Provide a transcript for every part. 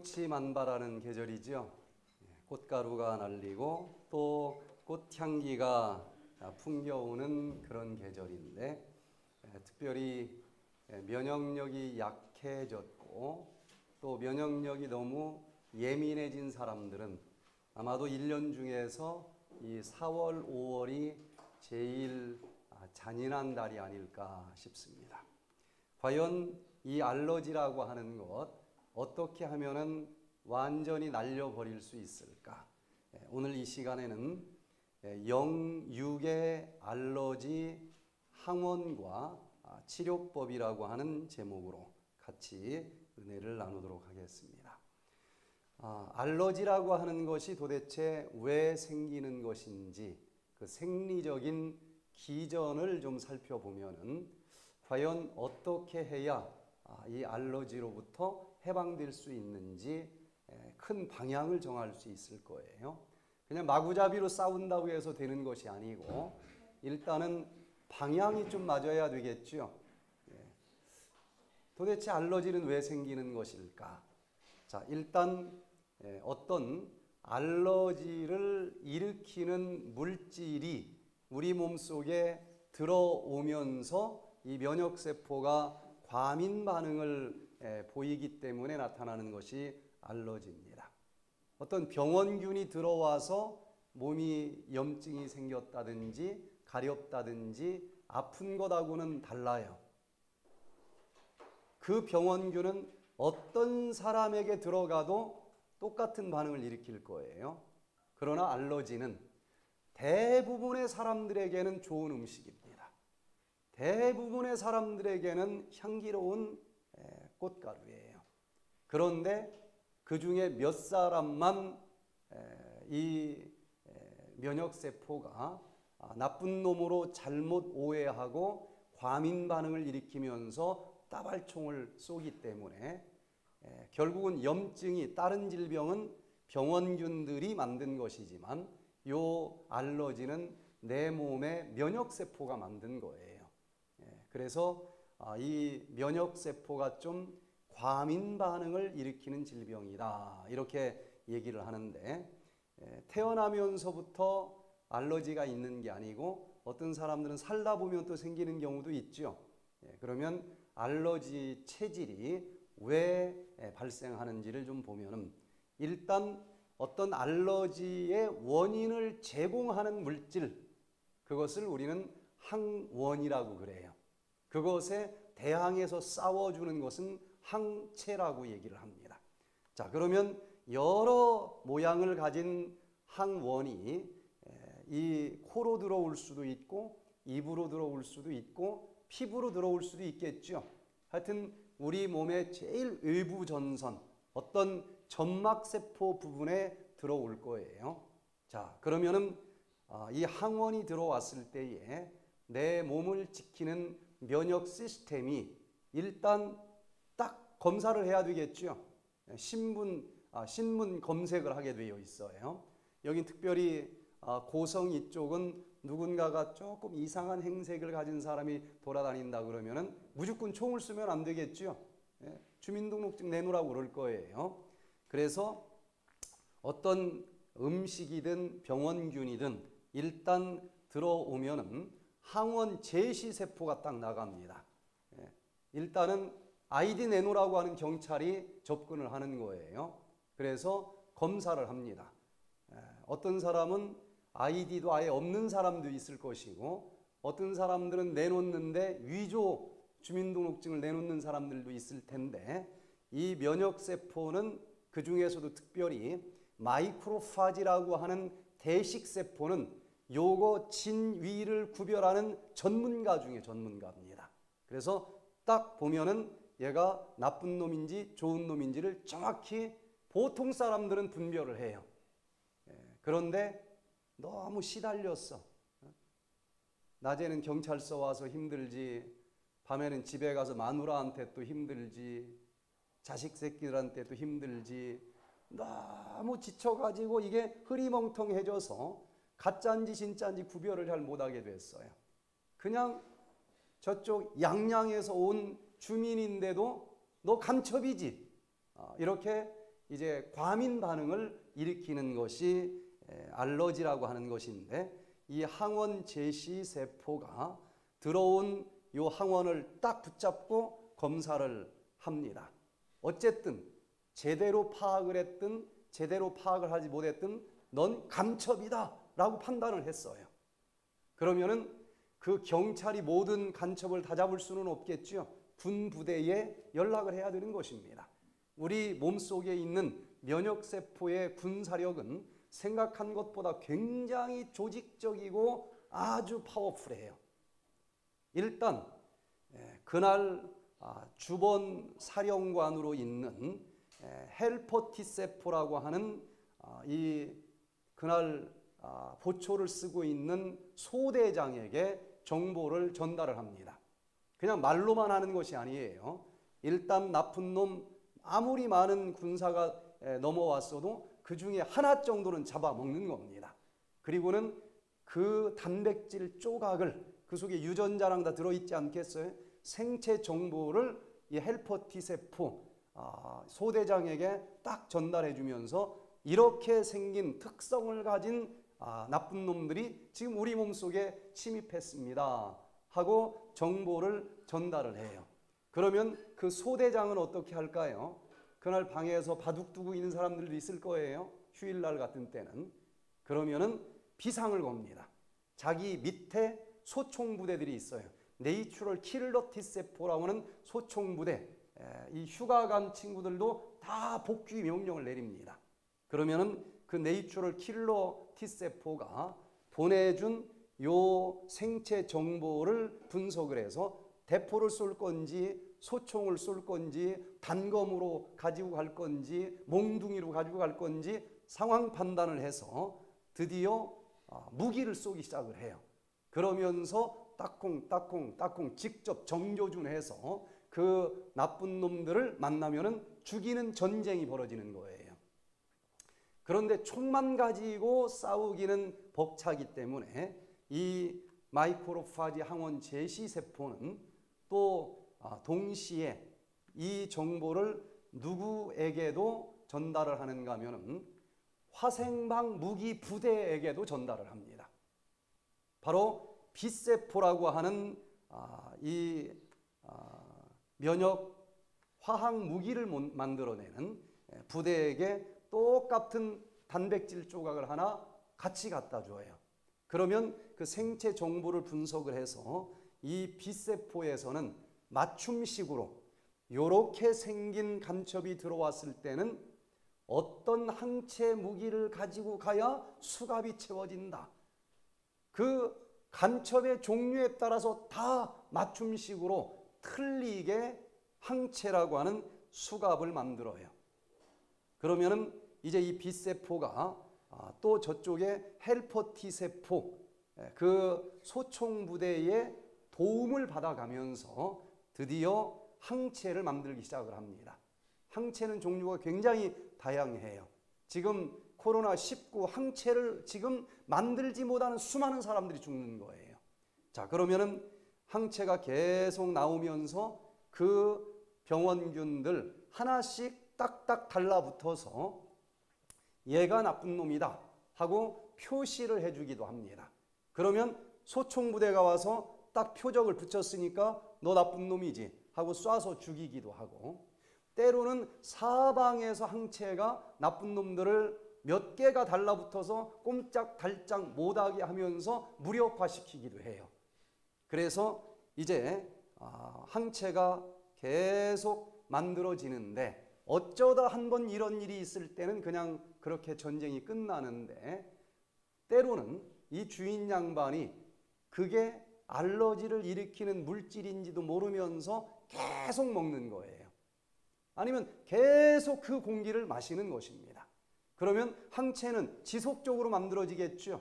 꽃이 만발하는 계절이죠. 예, 꽃가루가 날리고 또 꽃향기가 풍겨오는 그런 계절인데 예, 특별히 예, 면역력이 약해졌고 또 면역력이 너무 예민해진 사람들은 아마도 1년 중에서 이 4월, 5월이 제일 아, 잔인한 달이 아닐까 싶습니다. 과연 이 알러지라고 하는 것 어떻게 하면은 완전히 날려버릴 수 있을까? 예, 오늘 이 시간에는 예, 영육의 알러지 항원과 아, 치료법이라고 하는 제목으로 같이 은혜를 나누도록 하겠습니다. 아, 알러지라고 하는 것이 도대체 왜 생기는 것인지 그 생리적인 기전을 좀 살펴보면은 과연 어떻게 해야 아, 이 알러지로부터 해방될 수 있는지 큰 방향을 정할 수 있을 거예요. 그냥 마구잡이로 싸운다고 해서 되는 것이 아니고 일단은 방향이 좀 맞아야 되겠죠. 예. 도대체 알러지는 왜 생기는 것일까? 자, 일단 예, 어떤 알러지를 일으키는 물질이 우리 몸 속에 들어오면서 이 면역 세포가 과민 반응을 예, 보이기 때문에 나타나는 것이 알러지입니다. 어떤 병원균이 들어와서 몸이 염증이 생겼다든지 가렵다든지 아픈 것하고는 달라요. 그 병원균은 어떤 사람에게 들어가도 똑같은 반응을 일으킬 거예요. 그러나 알러지는 대부분의 사람들에게는 좋은 음식입니다. 대부분의 사람들에게는 향기로운 꽃가루예요. 그런데 그 중에 몇 사람만 이 면역세포가 아, 나쁜 놈으로 잘못 오해하고 과민 반응을 일으키면서 따발총을 쏘기 때문에 결국은 염증이 다른 질병은 병원균들이 만든 것이지만 요 알러지는 내 몸의 면역세포가 만든 거예요. 그래서 아, 이 면역 세포가 좀 과민 반응을 일으키는 질병이다. 이렇게 얘기를 하는데 태어나면서부터 알러지가 있는 게 아니고 어떤 사람들은 살다 보면 또 생기는 경우도 있죠. 그러면 알러지 체질이 왜 발생하는지를 좀 보면은 일단 어떤 알러지의 원인을 제공하는 물질 그것을 우리는 항원이라고 그래요. 그것에 대항해서 싸워주는 것은 항체라고 얘기를 합니다. 자, 그러면 여러 모양을 가진 항원이 이 코로 들어올 수도 있고 입으로 들어올 수도 있고 피부로 들어올 수도 있겠죠. 하여튼 우리 몸의 제일 외부 전선 어떤 점막 세포 부분에 들어올 거예요. 자, 그러면은 이 항원이 들어왔을 때에 내 몸을 지키는 면역 시스템이 일단 딱 검사를 해야 되겠죠. 신분, 아, 신문 검색을 하게 되어 있어요. 여기 특별히 아, 고성 이쪽은 누군가가 조금 이상한 행색을 가진 사람이 돌아다닌다 그러면은 무조건 총을 쓰면 안 되겠죠. 예, 주민등록증 내놓으라고 그럴 거예요. 그래서 어떤 음식이든 병원균이든 일단 들어오면은 항원 제시 세포가 딱 나갑니다. 예, 일단은 아이디 내놓으라고 하는 경찰이 접근을 하는 거예요. 그래서 검사를 합니다. 예, 어떤 사람은 아이디도 아예 없는 사람도 있을 것이고 어떤 사람들은 내놓는데 위조 주민등록증을 내놓는 사람들도 있을 텐데 이 면역세포는 그 중에서도 특별히 마이크로파지라고 하는 대식세포는 요거 진위를 구별하는 전문가 중에 전문가입니다. 그래서 딱 보면은 얘가 나쁜 놈인지 좋은 놈인지를 정확히 보통 사람들은 분별을 해요. 예, 그런데 너무 시달렸어. 낮에는 경찰서 와서 힘들지, 밤에는 집에 가서 마누라한테 또 힘들지, 자식 새끼들한테 또 힘들지, 너무 지쳐가지고 이게 흐리멍텅해져서 가짜인지 진짜인지 구별을 잘 못하게 됐어요. 그냥 저쪽 양양에서 온 주민인데도 너 간첩이지. 아, 이렇게 이제 과민 반응을 일으키는 것이 알러지라고 하는 것인데 이 항원 제시 세포가 들어온 요 항원을 딱 붙잡고 검사를 합니다. 어쨌든 제대로 파악을 했든 제대로 파악을 하지 못했든 넌 간첩이다 라고 판단을 했어요. 그러면은 그 경찰이 모든 간첩을 다 잡을 수는 없겠죠. 군 부대에 연락을 해야 되는 것입니다. 우리 몸속에 있는 면역 세포의 군사력은 생각한 것보다 굉장히 조직적이고 아주 파워풀해요. 일단 예, 그날 아, 주번 사령관으로 있는 예, 헬퍼 T세포라고 하는 아, 이 그날 아, 보초를 쓰고 있는 소대장에게 정보를 전달을 합니다. 그냥 말로만 하는 것이 아니에요. 일단 나쁜 놈 아무리 많은 군사가 넘어왔어도 그 중에 하나 정도는 잡아먹는 겁니다. 그리고는 그 단백질 조각을 그 속에 유전자랑 다 들어있지 않겠어요? 생체 정보를 이 헬퍼 T세포 아, 소대장에게 딱 전달해 주면서 이렇게 생긴 특성을 가진 아, 나쁜 놈들이 지금 우리 몸속에 침입했습니다. 하고 정보를 전달을 해요. 그러면 그 소대장은 어떻게 할까요? 그날 방에서 바둑 두고 있는 사람들도 있을 거예요. 휴일날 같은 때는. 그러면은 비상을 겁니다. 자기 밑에 소총부대들이 있어요. natural killer T세포라고 하는 소총부대. 이 휴가 간 친구들도 다 복귀 명령을 내립니다. 그러면은 그 natural killer T세포가 보내준 요 생체 정보를 분석을 해서 대포를 쏠 건지 소총을 쏠 건지 단검으로 가지고 갈 건지 몽둥이로 가지고 갈 건지 상황 판단을 해서 드디어 아, 무기를 쏘기 시작을 해요. 그러면서 따콩 따콩 따콩 직접 정조준해서 그 나쁜 놈들을 만나면은 죽이는 전쟁이 벌어지는 거예요. 그런데 총만 가지고 싸우기는 벅차기 때문에 이 마이크로파지 항원 제시 세포는 또 아, 동시에 이 정보를 누구에게도 전달을 하는가 하면은 화생방 무기 부대에게도 전달을 합니다. 바로 B세포라고 하는 아, 이 아, 면역 화학 무기를 만들어내는 부대에게 똑같은 단백질 조각을 하나 같이 갖다 줘요. 그러면 그 생체 정보를 분석을 해서 이 B세포에서는 맞춤식으로 이렇게 생긴 간첩이 들어왔을 때는 어떤 항체 무기를 가지고 가야 수갑이 채워진다. 그 간첩의 종류에 따라서 다 맞춤식으로 틀리게 항체라고 하는 수갑을 만들어요. 그러면은 이제 이 B세포가 아, 또 저쪽에 헬퍼 T세포 예, 그 소총 부대의 도움을 받아가면서 드디어 항체를 만들기 시작을 합니다. 항체는 종류가 굉장히 다양해요. 지금 코로나19 항체를 지금 만들지 못하는 수많은 사람들이 죽는 거예요. 자, 그러면은 항체가 계속 나오면서 그 병원균들 하나씩 딱딱 달라붙어서 얘가 나쁜 놈이다 하고 표시를 해주기도 합니다. 그러면 소총부대가 와서 딱 표적을 붙였으니까 너 나쁜 놈이지 하고 쏴서 죽이기도 하고 때로는 사방에서 항체가 나쁜 놈들을 몇 개가 달라붙어서 꼼짝달짝 못하게 하면서 무력화시키기도 해요. 그래서 이제 아, 항체가 계속 만들어지는데 어쩌다 한 번 이런 일이 있을 때는 그냥 그렇게 전쟁이 끝나는데 때로는 이 주인 양반이 그게 알러지를 일으키는 물질인지도 모르면서 계속 먹는 거예요. 아니면 계속 그 공기를 마시는 것입니다. 그러면 항체는 지속적으로 만들어지겠죠.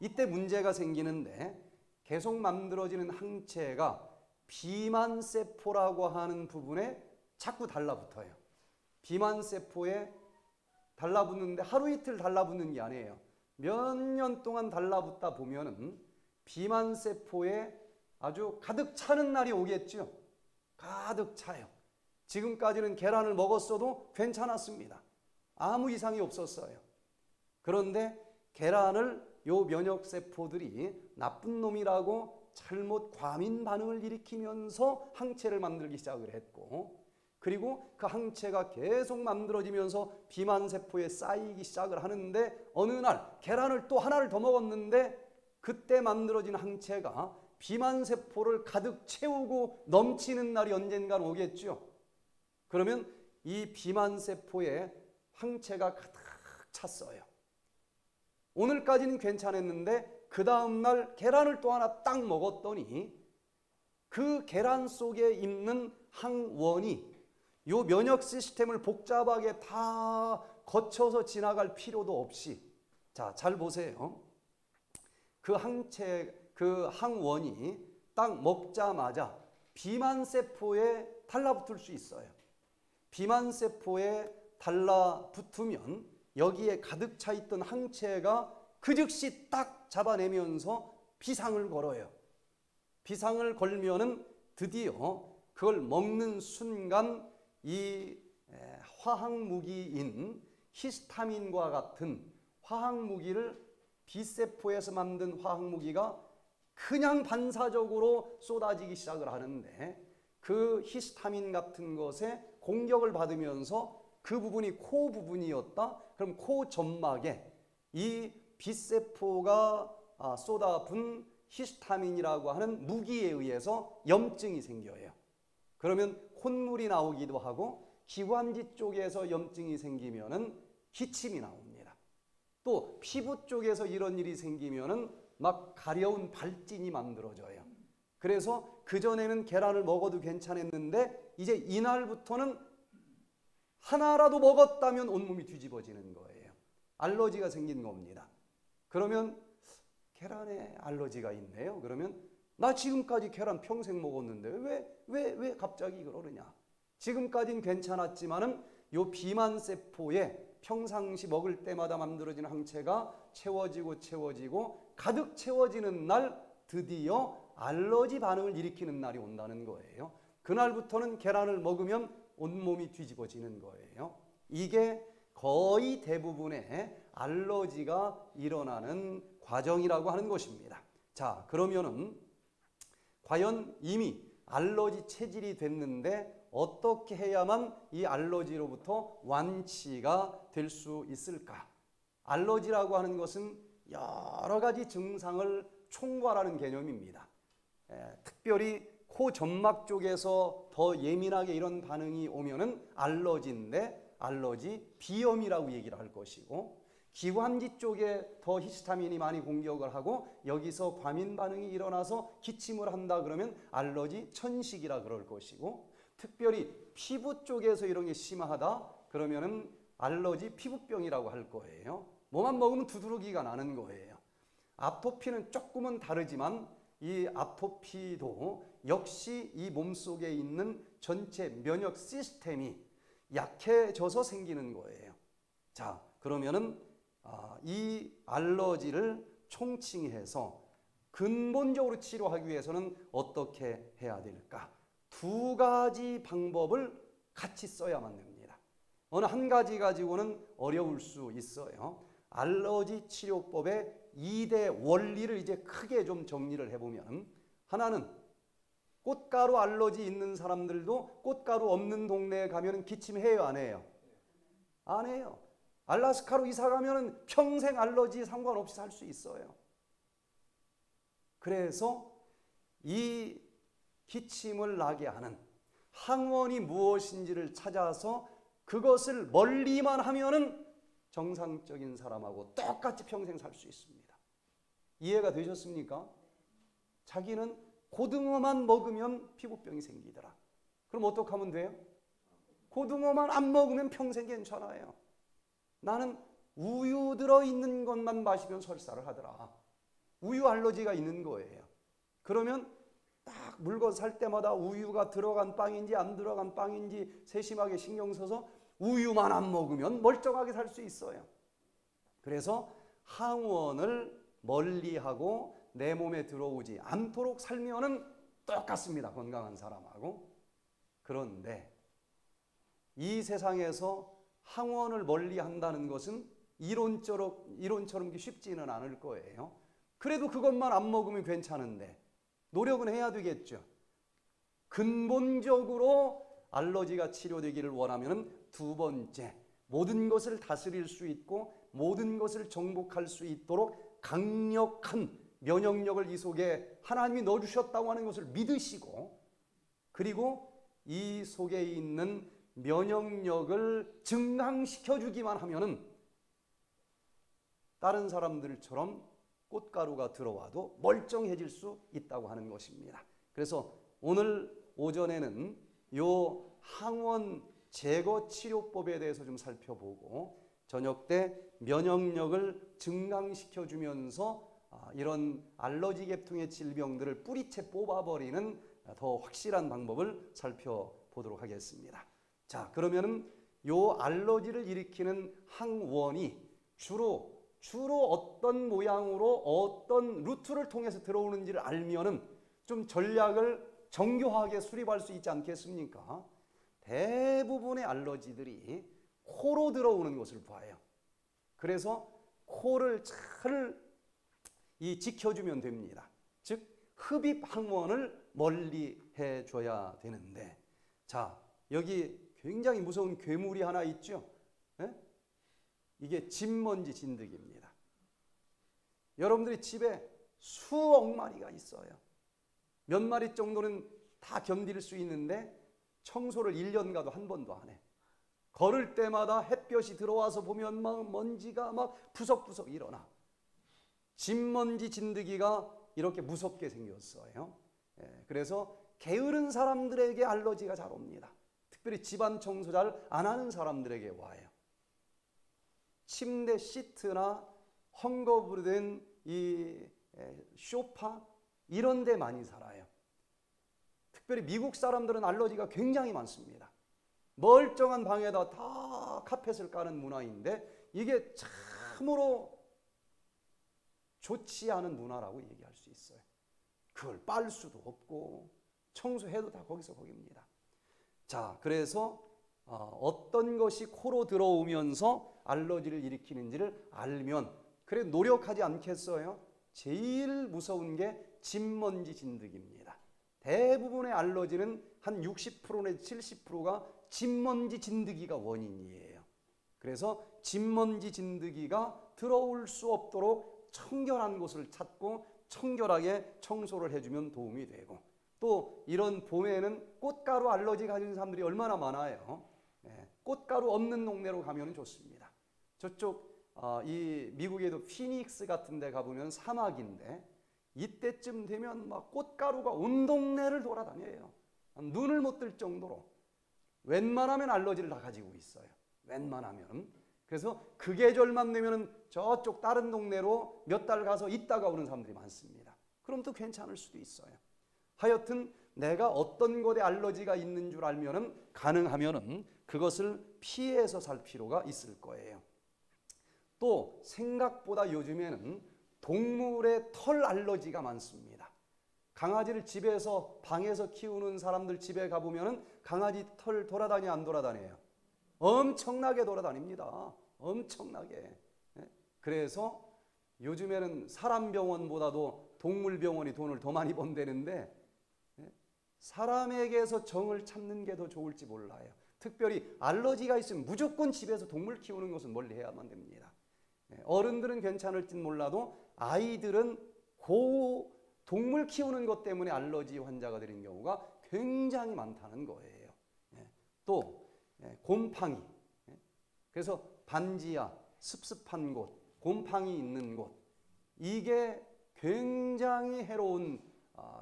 이때 문제가 생기는데 계속 만들어지는 항체가 비만세포라고 하는 부분에 자꾸 달라붙어요. 비만 세포에 달라붙는데 하루 이틀 달라붙는 게 아니에요. 몇 년 동안 달라붙다 보면은 비만 세포에 아주 가득 차는 날이 오겠죠. 가득 차요. 지금까지는 계란을 먹었어도 괜찮았습니다. 아무 이상이 없었어요. 그런데 계란을 요 면역 세포들이 나쁜 놈이라고 잘못 과민 반응을 일으키면서 항체를 만들기 시작을 했고 그리고 그 항체가 계속 만들어지면서 비만 세포에 쌓이기 시작을 하는데 어느 날 계란을 또 하나를 더 먹었는데 그때 만들어진 항체가 비만 세포를 가득 채우고 넘치는 날이 언젠간 오겠죠. 그러면 이 비만 세포에 항체가 가득 찼어요. 오늘까지는 괜찮았는데 그 다음 날 계란을 또 하나 딱 먹었더니 그 계란 속에 있는 항원이 요 면역 시스템을 복잡하게 다 거쳐서 지나갈 필요도 없이 자, 잘 보세요. 그 항체 그 항원이 딱 먹자마자 비만 세포에 달라붙을 수 있어요. 비만 세포에 달라붙으면 여기에 가득 차 있던 항체가 그 즉시 딱 잡아내면서 비상을 걸어요. 비상을 걸면은 드디어 그걸 먹는 순간 이 화학 무기인 히스타민과 같은 화학 무기를 B세포에서 만든 화학 무기가 그냥 반사적으로 쏟아지기 시작을 하는데 그 히스타민 같은 것에 공격을 받으면서 그 부분이 코 부분이었다. 그럼 코 점막에 이 B세포가 아, 쏟아분 히스타민이라고 하는 무기에 의해서 염증이 생겨요. 그러면 콧물이 나오기도 하고 기관지 쪽에서 염증이 생기면은 기침이 나옵니다. 또 피부 쪽에서 이런 일이 생기면은 막 가려운 발진이 만들어져요. 그래서 그전에는 계란을 먹어도 괜찮았는데 이제 이날부터는 하나라도 먹었다면 온몸이 뒤집어지는 거예요. 알러지가 생긴 겁니다. 그러면 계란에 알러지가 있네요. 그러면 나 지금까지 계란 평생 먹었는데 왜, 왜, 왜 갑자기 그러느냐. 지금까진 괜찮았지만은 요 비만 세포에 평상시 먹을 때마다 만들어진 항체가 채워지고 채워지고 가득 채워지는 날 드디어 알러지 반응을 일으키는 날이 온다는 거예요. 그날부터는 계란을 먹으면 온몸이 뒤집어지는 거예요. 이게 거의 대부분의 알러지가 일어나는 과정이라고 하는 것입니다. 자, 그러면은 과연 이미 알러지 체질이 됐는데 어떻게 해야만 이 알러지로부터 완치가 될 수 있을까? 알러지라고 하는 것은 여러 가지 증상을 총괄하는 개념입니다. 에, 특별히 코 점막 쪽에서 더 예민하게 이런 반응이 오면은 알러지인데 알러지 비염이라고 얘기를 할 것이고 기관지 쪽에 더 히스타민이 많이 공격을 하고 여기서 과민 반응이 일어나서 기침을 한다 그러면 알러지 천식이라 그럴 것이고 특별히 피부 쪽에서 이런 게 심하다 그러면은 알러지 피부병이라고 할 거예요. 뭐만 먹으면 두드러기가 나는 거예요. 아토피는 조금은 다르지만 이 아토피도 역시 이 몸속에 있는 전체 면역 시스템이 약해져서 생기는 거예요. 자, 그러면은 아, 이 알러지를 총칭해서 근본적으로 치료하기 위해서는 어떻게 해야 될까? 두 가지 방법을 같이 써야만 됩니다. 어느 한 가지 가지고는 어려울 수 있어요. 알러지 치료법의 2대 원리를 이제 크게 좀 정리를 해보면 하나는 꽃가루 알러지 있는 사람들도 꽃가루 없는 동네에 가면 기침해요 안 해요? 안 해요. 알라스카로 이사 가면 평생 알러지 상관없이 살 수 있어요. 그래서 이 기침을 나게 하는 항원이 무엇인지를 찾아서 그것을 멀리만 하면은 정상적인 사람하고 똑같이 평생 살 수 있습니다. 이해가 되셨습니까? 자기는 고등어만 먹으면 피부병이 생기더라. 그럼 어떻게 하면 돼요? 고등어만 안 먹으면 평생 괜찮아요. 나는 우유 들어있는 것만 마시면 설사를 하더라. 우유 알러지가 있는 거예요. 그러면 딱 물건 살 때마다 우유가 들어간 빵인지 안 들어간 빵인지 세심하게 신경 써서 우유만 안 먹으면 멀쩡하게 살 수 있어요. 그래서 항원을 멀리하고 내 몸에 들어오지 않도록 살면은 똑같습니다. 건강한 사람하고. 그런데 이 세상에서 항원을 멀리 한다는 것은 이론처럼 이론처럼 쉽지는 않을 거예요. 그래도 그것만 안 먹으면 괜찮은데 노력은 해야 되겠죠. 근본적으로 알러지가 치료되기를 원하면 두 번째 모든 것을 다스릴 수 있고 모든 것을 정복할 수 있도록 강력한 면역력을 이 속에 하나님이 넣어주셨다고 하는 것을 믿으시고 그리고 이 속에 있는 면역력을 증강시켜 주기만 하면은 다른 사람들처럼 꽃가루가 들어와도 멀쩡해질 수 있다고 하는 것입니다. 그래서 오늘 오전에는 요 항원 제거 치료법에 대해서 좀 살펴보고 저녁 때 면역력을 증강시켜 주면서 아, 이런 알러지 계통의 질병들을 뿌리채 뽑아버리는 더 확실한 방법을 살펴보도록 하겠습니다. 자, 그러면은 요 알러지를 일으키는 항원이 주로 주로 어떤 모양으로 어떤 루트를 통해서 들어오는지를 알면은 좀 전략을 정교하게 수립할 수 있지 않겠습니까? 대부분의 알러지들이 코로 들어오는 것을 봐요. 그래서 코를 잘 이 지켜주면 됩니다. 즉 흡입 항원을 멀리 해줘야 되는데 자 여기 굉장히 무서운 괴물이 하나 있죠. 네? 이게 진먼지 진드기입니다. 여러분들이 집에 수억 마리가 있어요. 몇 마리 정도는 다 견딜 수 있는데 청소를 1년 가도 한 번도 안 해. 걸을 때마다 햇볕이 들어와서 보면 막 먼지가 막 부석부석 일어나. 진먼지 진드기가 이렇게 무섭게 생겼어요. 예, 그래서 게으른 사람들에게 알러지가 잘 옵니다. 특별히 집안 청소 잘안 하는 사람들에게 와요. 침대 시트나 헝겊으로 된 이 쇼파 이런 데 많이 살아요. 특별히 미국 사람들은 알러지가 굉장히 많습니다. 멀쩡한 방에다 다 카펫을 까는 문화인데 이게 참으로 좋지 않은 문화라고 얘기할 수 있어요. 그걸 빨 수도 없고 청소해도 다 거기서 거기입니다. 자, 그래서 어, 떤 것이 코로 들어오면서 알러지를 일으키는지를 알면 그래 노력하지 않겠어요? 제일 무서운 게 진먼지 진드기입니다. 대부분의 알러지는 한 60% 내지 70%가 진먼지 진드기가 원인이에요. 그래서 진먼지 진드기가 들어올 수 없도록 청결한 곳을 찾고 청결하게 청소를 해주면 도움이 되고 또 이런 봄에는 꽃가루 알러지 가진 사람들이 얼마나 많아요. 예, 꽃가루 없는 동네로 가면 좋습니다. 저쪽 어, 이 미국에도 피닉스 같은 데 가보면 사막인데 이때쯤 되면 막 꽃가루가 온 동네를 돌아다녀요. 눈을 못 뜰 정도로 웬만하면 알러지를 다 가지고 있어요. 웬만하면. 그래서 그 계절만 되면 저쪽 다른 동네로 몇 달 가서 있다가 오는 사람들이 많습니다. 그럼 또 괜찮을 수도 있어요. 하여튼 내가 어떤 것에 알러지가 있는 줄 알면은 가능하면은 그것을 피해서 살 필요가 있을 거예요. 또 생각보다 요즘에는 동물의 털 알러지가 많습니다. 강아지를 집에서 방에서 키우는 사람들 집에 가보면은 강아지 털 돌아다니 안 돌아다녀요. 엄청나게 돌아다닙니다. 엄청나게. 예? 그래서 요즘에는 사람 병원보다도 동물 병원이 돈을 더 많이 번다는데 예? 사람에게서 정을 찾는 게 더 좋을지 몰라요. 특별히 알러지가 있으면 무조건 집에서 동물 키우는 것은 멀리 해야만 됩니다. 예, 어른들은 괜찮을진 몰라도 아이들은 고 동물 키우는 것 때문에 알러지 환자가 되는 경우가 굉장히 많다는 거예요. 예, 또 예, 곰팡이. 그래서 반지하, 습습한 곳, 곰팡이 있는 곳 이게 굉장히 해로운 아,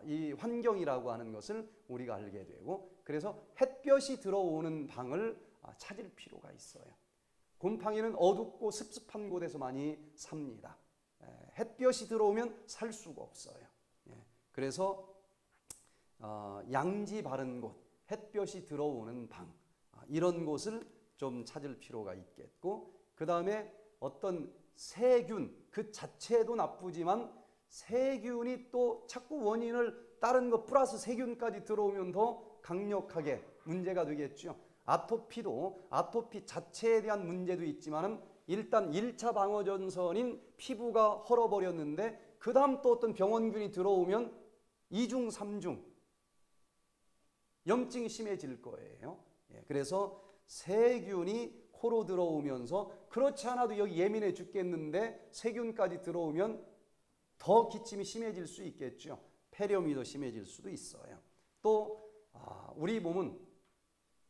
이 환경이라고 하는 것을 우리가 알게 되고 그래서 햇볕이 들어오는 방을 아, 찾을 필요가 있어요. 곰팡이는 어둡고 습습한 곳에서 많이 삽니다. 햇볕이 들어오면 살 수가 없어요. 예, 그래서 어, 양지 바른 곳, 햇볕이 들어오는 방 아, 이런 곳을 좀 찾을 필요가 있겠고 그 다음에 어떤 세균 그 자체도 나쁘지만 세균이 또 자꾸 원인을 다른 것 플러스 세균까지 들어오면 더 강력하게 문제가 되겠죠. 아토피도 아토피 자체에 대한 문제도 있지만은 일단 1차 방어 전선인 피부가 헐어버렸는데 그 다음 또 어떤 병원균이 들어오면 2중, 3중 염증이 심해질 거예요. 예, 그래서 세균이 코로 들어오면서 그렇지 않아도 여기 예민해 죽겠는데 세균까지 들어오면 더 기침이 심해질 수 있겠죠. 폐렴이 더 심해질 수도 있어요. 또 아, 우리 몸은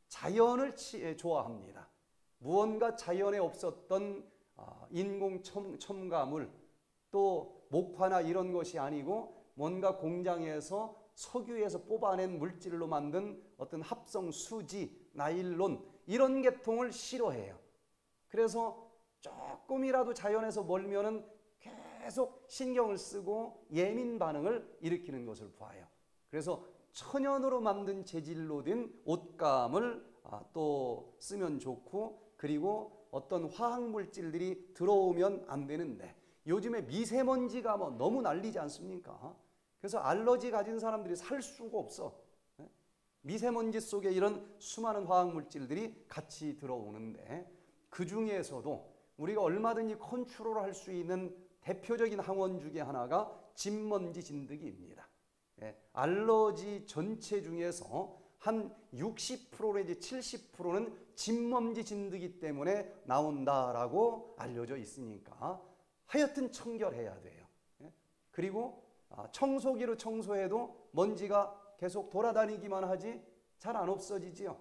자연을 좋아합니다. 무언가 자연에 없었던 아, 인공 첨가물 또 목화나 이런 것이 아니고 뭔가 공장에서 석유에서 뽑아낸 물질로 만든 어떤 합성 수지, 나일론 이런 계통을 싫어해요. 그래서 조금이라도 자연에서 멀면은 계속 신경을 쓰고 예민 반응을 일으키는 것을 봐요. 그래서 천연으로 만든 재질로 된 옷감을 아, 또 쓰면 좋고 그리고 어떤 화학 물질들이 들어오면 안 되는데 요즘에 미세먼지가 뭐 너무 난리지 않습니까? 그래서 알러지 가진 사람들이 살 수가 없어. 예? 미세먼지 속에 이런 수많은 화학 물질들이 같이 들어오는데 그 중에서도 우리가 얼마든지 컨트롤 할 수 있는 대표적인 항원 중에 하나가 진먼지 진드기입니다. 예, 알러지 전체 중에서 한 60% 내지 70%는 진먼지 진드기 때문에 나온다라고 알려져 있으니까 하여튼 청결해야 돼요. 예? 그리고 아, 청소기로 청소해도 먼지가 계속 돌아다니기만 하지 잘 안 없어지지요.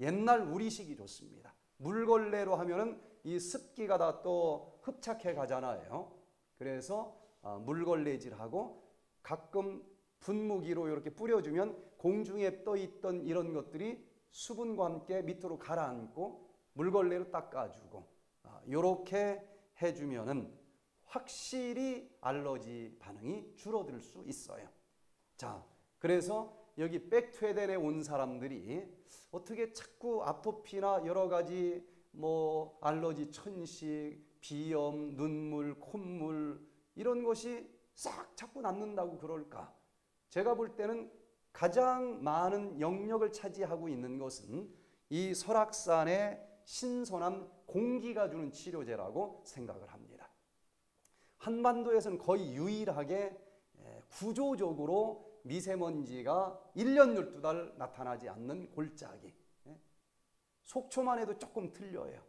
옛날 우리식이 좋습니다. 물걸레로 하면은 이 습기가 다 또 흡착해 가잖아요. 그래서 아, 물걸레질하고 가끔 분무기로 이렇게 뿌려주면 공중에 떠 있던 이런 것들이 수분과 함께 밑으로 가라앉고 물걸레로 닦아주고 이렇게 아, 해주면은 확실히 알러지 반응이 줄어들 수 있어요. 자, 그래서 여기 백투에덴에 온 사람들이 어떻게 자꾸 아토피나 여러 가지 뭐 알러지 천식, 비염, 눈물, 콧물 이런 것이 싹 자꾸 낫는다고 그럴까? 제가 볼 때는 가장 많은 영역을 차지하고 있는 것은 이 설악산의 신선한 공기가 주는 치료제라고 생각을 합니다. 한반도에서는 거의 유일하게 구조적으로 미세먼지가 1년 12달 나타나지 않는 골짜기. 속초만 해도 조금 틀려요.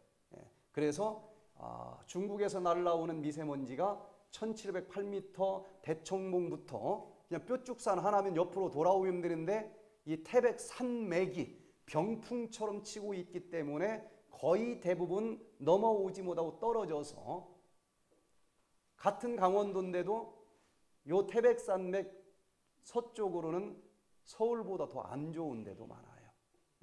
그래서 아, 중국에서 날라오는 미세먼지가 1708m 대청봉부터 그냥 뾰족산 하나면 옆으로 돌아오면 되는데 이 태백 산맥이 병풍처럼 치고 있기 때문에 거의 대부분 넘어오지 못하고 떨어져서 같은 강원도인데도 요 태백산맥 서쪽으로는 서울보다 더 안 좋은 데도 많아요.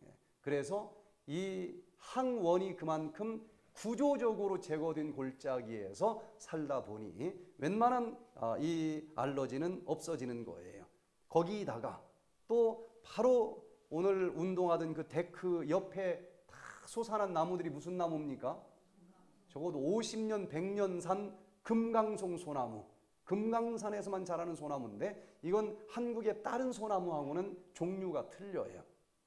예. 그래서 이 항원이 그만큼 구조적으로 제거된 골짜기에서 살다 보니 웬만한 아, 이 알러지는 없어지는 거예요. 거기다가 또 바로 오늘 운동하던 그 데크 옆에 다 솟아난 나무들이 무슨 나무입니까? 적어도 50년, 100년 산 금강송 소나무, 금강산에서만 자라는 소나무인데 이건 한국의 다른 소나무하고는 종류가 틀려요.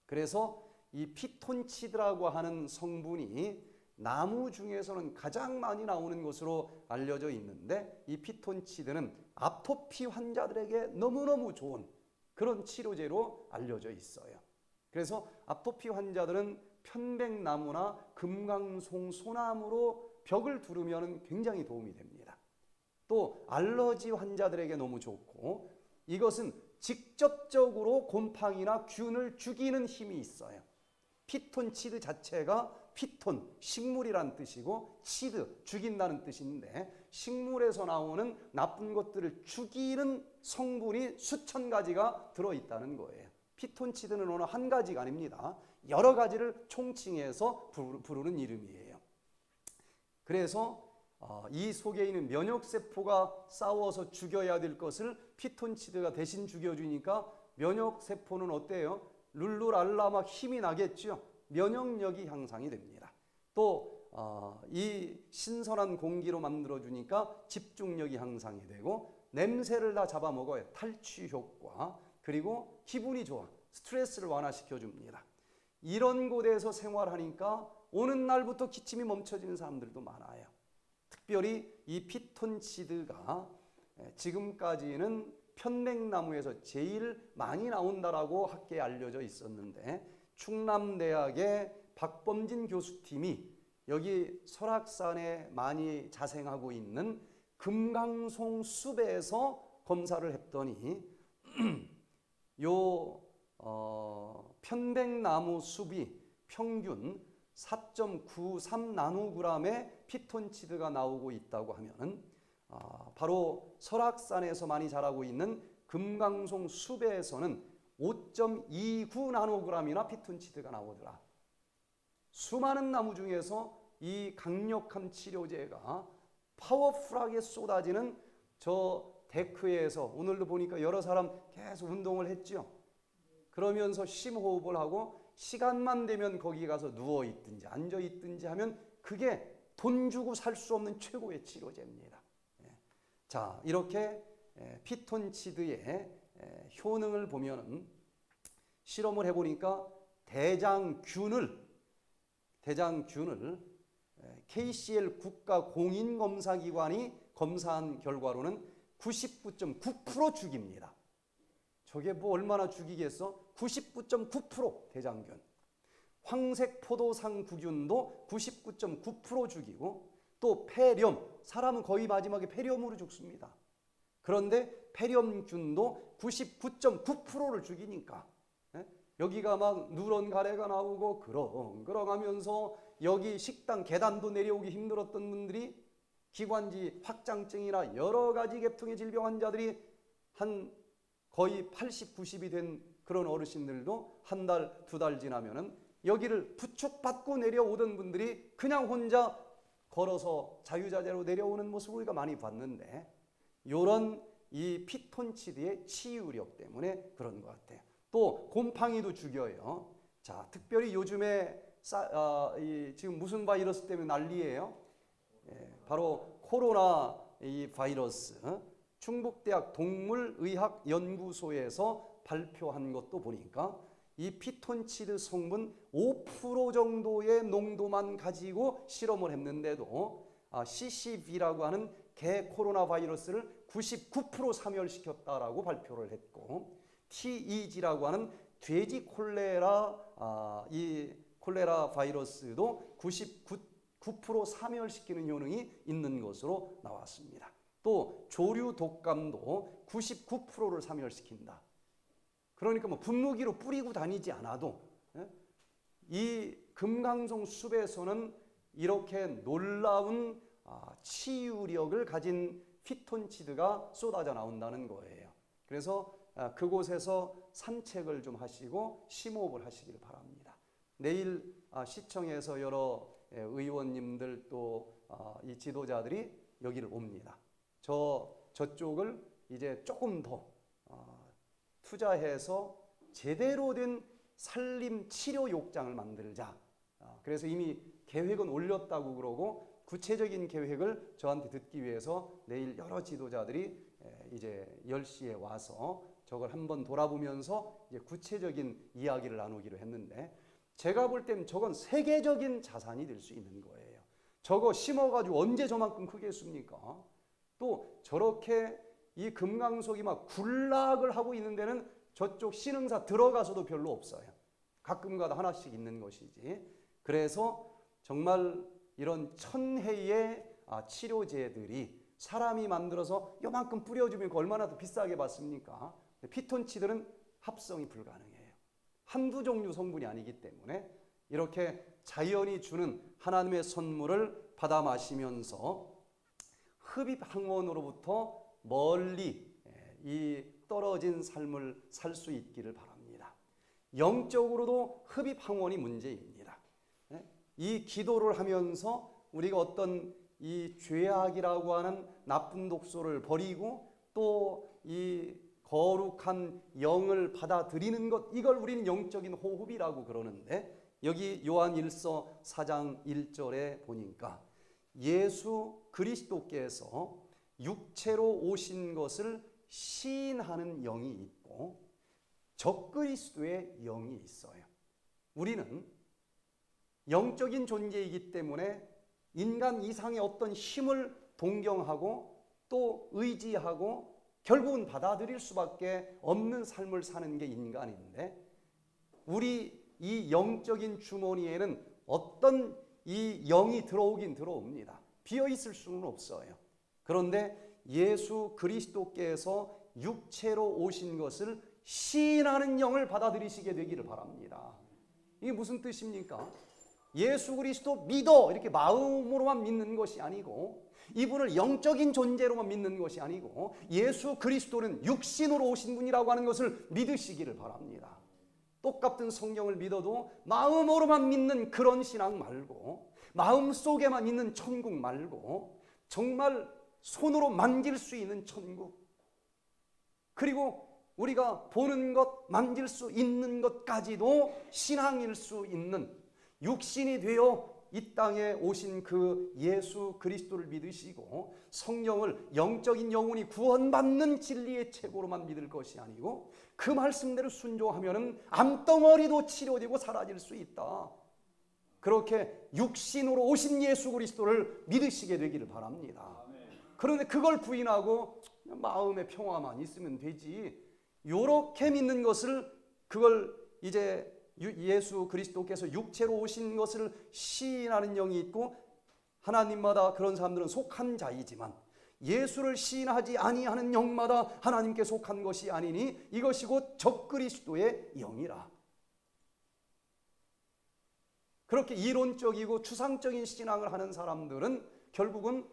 그래서 이 피톤치드라고 하는 성분이 나무 중에서는 가장 많이 나오는 것으로 알려져 있는데 이 피톤치드는 아토피 환자들에게 너무너무 좋은 그런 치료제로 알려져 있어요. 그래서 아토피 환자들은 편백나무나 금강송 소나무로 벽을 두르면 굉장히 도움이 됩니다. 또 알러지 환자들에게 너무 좋고 이것은 직접적으로 곰팡이나 균을 죽이는 힘이 있어요. 피톤치드 자체가 피톤, 식물이란 뜻이고 치드, 죽인다는 뜻인데 식물에서 나오는 나쁜 것들을 죽이는 성분이 수천 가지가 들어있다는 거예요. 피톤치드는 어느 한 가지가 아닙니다. 여러 가지를 총칭해서 부르는 이름이에요. 그래서 어, 이 속에 있는 면역세포가 싸워서 죽여야 될 것을 피톤치드가 대신 죽여주니까 면역세포는 어때요? 룰루랄라 막 힘이 나겠죠. 면역력이 향상이 됩니다. 또이 어, 신선한 공기로 만들어주니까 집중력이 향상이 되고 냄새를 다 잡아먹어요. 탈취 효과 그리고 기분이 좋아. 스트레스를 완화시켜 줍니다. 이런 곳에서 생활하니까 오느 날부터 기침이 멈춰지는 사람들도 많아요. 특별히 이 피톤치드가 지금까지는 편백나무에서 제일 많이 나온다라고 학계에 알려져 있었는데 충남대학의 박범진 교수팀이 여기 설악산에 많이 자생하고 있는 금강송 숲에서 검사를 했더니 요 어, 편백나무 숲이 평균 4.93 나노그램의 피톤치드가 나오고 있다고 하면은 어, 바로 설악산에서 많이 자라고 있는 금강송 숲에서는 5.29 나노그램이나 피톤치드가 나오더라. 수많은 나무 중에서 이 강력한 치료제가 파워풀하게 쏟아지는 저 데크에서 오늘도 보니까 여러 사람 계속 운동을 했죠. 그러면서 심호흡을 하고 시간만 되면 거기 가서 누워 있든지 앉아 있든지 하면 그게 돈 주고 살 수 없는 최고의 치료제입니다. 예. 자, 이렇게 예, 피톤치드의 예, 효능을 보면은 실험을 해보니까 대장균을 대장균을 KCL 국가 공인 검사기관이 검사한 결과로는 99.9% 죽입니다. 저게 뭐 얼마나 죽이겠어? 99.9% 대장균. 황색 포도상 구균도 99.9% 죽이고 또 폐렴, 사람은 거의 마지막에 폐렴으로 죽습니다. 그런데 폐렴균도 99.9%를 죽이니까 예? 여기가 막 누런 가래가 나오고 그렁그렁 하면서 여기 식당 계단도 내려오기 힘들었던 분들이 기관지 확장증이나 여러 가지 계통의 질병 환자들이 한 거의 80, 90이 된 그런 어르신들도 한 달, 두 달 지나면은 여기를 부축받고 내려오던 분들이 그냥 혼자 걸어서 자유자재로 내려오는 모습을 우리가 많이 봤는데 요런 이 피톤치드의 치유력 때문에 그런 것 같아요. 또 곰팡이도 죽여요. 자, 특별히 요즘에 싸, 어, 지금 무슨 바이러스 때문에 난리예요? 예, 바로 코로나 이 바이러스 충북대학 동물의학연구소에서 발표한 것도 보니까 이 피톤치드 성분 5% 정도의 농도만 가지고 실험을 했는데도 아, CCV라고 하는 개 코로나 바이러스를 99% 사멸시켰다라고 발표를 했고 TEG라고 하는 돼지 콜레라 아, 이 콜레라 바이러스도 99% 사멸시키는 효능이 있는 것으로 나왔습니다. 또 조류 독감도 99%를 사멸시킨다. 그러니까 뭐 분무기로 뿌리고 다니지 않아도 예? 이 금강송 숲에서는 이렇게 놀라운 아, 치유력을 가진 피톤치드가 쏟아져 나온다는 거예요. 그래서 아, 그곳에서 산책을 좀 하시고 심호흡을 하시길 바랍니다. 내일 아, 시청에서 여러 예, 의원님들 또 이 지도자들이 여기를 옵니다. 저 저쪽을 이제 조금 더 투자해서 제대로 된 산림 치료 욕장을 만들자. 아, 그래서 이미 계획은 올렸다고 그러고 구체적인 계획을 저한테 듣기 위해서 내일 여러 지도자들이 이제 10시에 와서 저걸 한번 돌아보면서 이제 구체적인 이야기를 나누기로 했는데 제가 볼 땐 저건 세계적인 자산이 될 수 있는 거예요. 저거 심어가지고 언제 저만큼 크겠습니까? 또 저렇게 이 금강석이 막 군락을 하고 있는 데는 저쪽 신흥사 들어가서도 별로 없어요. 가끔가다 하나씩 있는 것이지. 그래서 정말 이런 천혜의 아, 치료제들이 사람이 만들어서 요만큼 뿌려주면 얼마나 더 비싸게 받습니까? 피톤치드는 합성이 불가능해요. 한두 종류 성분이 아니기 때문에 이렇게 자연이 주는 하나님의 선물을 받아 마시면서 흡입 항원으로부터 멀리 예, 이 떨어진 삶을 살 수 있기를 바랍니다. 영적으로도 흡입 항원이 문제입니다. 예, 이 기도를 하면서 우리가 어떤 이 죄악이라고 하는 나쁜 독소를 버리고 또 이 거룩한 영을 받아들이는 것 이걸 우리는 영적인 호흡이라고 그러는데 여기 요한 1서 4장 1절에 보니까 예수 그리스도께서 육체로 오신 것을 시인하는 영이 있고 적그리스도의 영이 있어요. 우리는 영적인 존재이기 때문에 인간 이상의 어떤 힘을 동경하고 또 의지하고 결국은 받아들일 수밖에 없는 삶을 사는 게 인간인데 우리 이 영적인 주머니에는 어떤 이 영이 들어오긴 들어옵니다. 비어 있을 수는 없어요. 그런데 예수 그리스도께서 육체로 오신 것을 시인하는 영을 받아들이시게 되기를 바랍니다. 이게 무슨 뜻입니까? 예수 그리스도 믿어 이렇게 마음으로만 믿는 것이 아니고 이분을 영적인 존재로만 믿는 것이 아니고 예수 그리스도는 육신으로 오신 분이라고 하는 것을 믿으시기를 바랍니다. 똑같은 성경을 믿어도 마음으로만 믿는 그런 신앙 말고 마음 속에만 있는 천국 말고 정말 손으로 만질 수 있는 천국 그리고 우리가 보는 것, 만질 수 있는 것까지도 신앙일 수 있는 육신이 되어 이 땅에 오신 그 예수 그리스도를 믿으시고 성령을 영적인 영혼이 구원받는 진리의 책으로만 믿을 것이 아니고 그 말씀대로 순종하면은 암덩어리도 치료되고 사라질 수 있다. 그렇게 육신으로 오신 예수 그리스도를 믿으시게 되기를 바랍니다. 그런데 그걸 부인하고 마음의 평화만 있으면 되지. 요렇게 믿는 것을 그걸 이제 예수 그리스도께서 육체로 오신 것을 시인하는 영이 있고 하나님마다 그런 사람들은 속한 자이지만 예수를 시인하지 아니하는 영마다 하나님께 속한 것이 아니니 이것이 곧 적그리스도의 영이라. 그렇게 이론적이고 추상적인 신앙을 하는 사람들은 결국은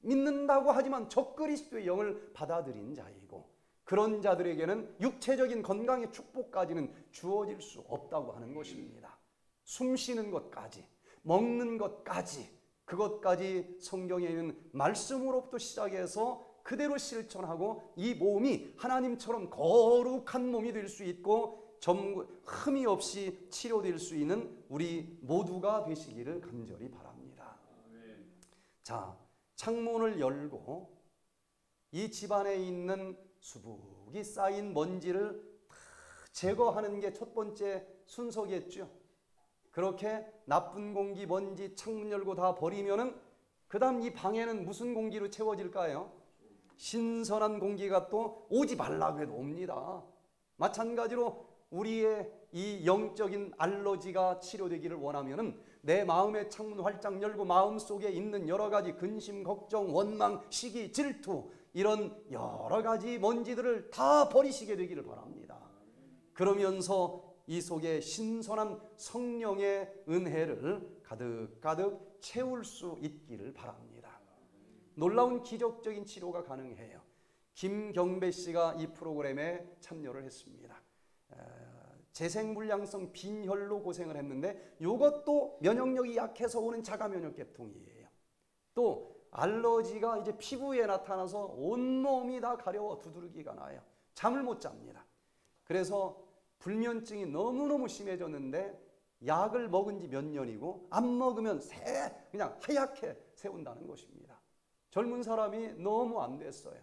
믿는다고 하지만 적그리스도의 영을 받아들인 자이고 그런 자들에게는 육체적인 건강의 축복까지는 주어질 수 없다고 하는 것입니다. 숨 쉬는 것까지, 먹는 것까지, 그것까지 성경에 있는 말씀으로부터 시작해서 그대로 실천하고 이 몸이 하나님처럼 거룩한 몸이 될 수 있고 점 흠이 없이 치료될 수 있는 우리 모두가 되시기를 간절히 바랍니다. 자, 창문을 열고 이 집안에 있는 수북이 쌓인 먼지를 제거하는 게 첫 번째 순서겠죠. 그렇게 나쁜 공기, 먼지, 창문 열고 다 버리면은 그 다음 이 방에는 무슨 공기로 채워질까요? 신선한 공기가 또 오지 말라고 해도 옵니다. 마찬가지로 우리의 이 영적인 알러지가 치료되기를 원하면은 내 마음의 창문 활짝 열고 마음 속에 있는 여러 가지 근심, 걱정, 원망, 시기, 질투 이런 여러 가지 먼지들을 다 버리시게 되기를 바랍니다. 그러면서 이 속에 신선한 성령의 은혜를 가득가득 채울 수 있기를 바랍니다. 놀라운 기적적인 치료가 가능해요. 김경배 씨가 이 프로그램에 참여를 했습니다. 재생불량성 빈혈로 고생을 했는데 이것도 면역력이 약해서 오는 자가 면역 계통이에요. 또 알러지가 이제 피부에 나타나서 온몸이 다 가려워 두드러기가 나요. 잠을 못 잡니다. 그래서 불면증이 너무너무 심해졌는데 약을 먹은 지 몇 년이고 안 먹으면 새 그냥 하얗게 세운다는 것입니다. 젊은 사람이 너무 안 됐어요.